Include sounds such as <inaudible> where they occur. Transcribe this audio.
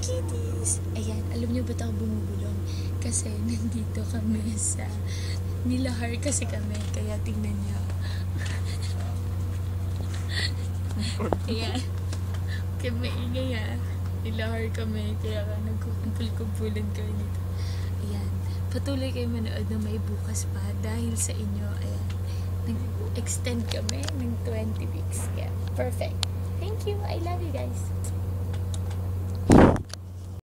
kitties! Ayan, alam niyo ba't ako bumubulong? Kasi <laughs> nandito kami sa... Nilahar kasi kami, kaya tingnan niyo. <laughs> Ayan. Kaya maingay ha. Nilahar kami, kaya ka nagkukumpul-kumpulan kami dito. Ayan. Patuloy kayo manood na may bukas pa dahil sa inyo, ayan. Nag-extend kami ng 20 weeks. Yeah. perfect. Thank you. I love you guys.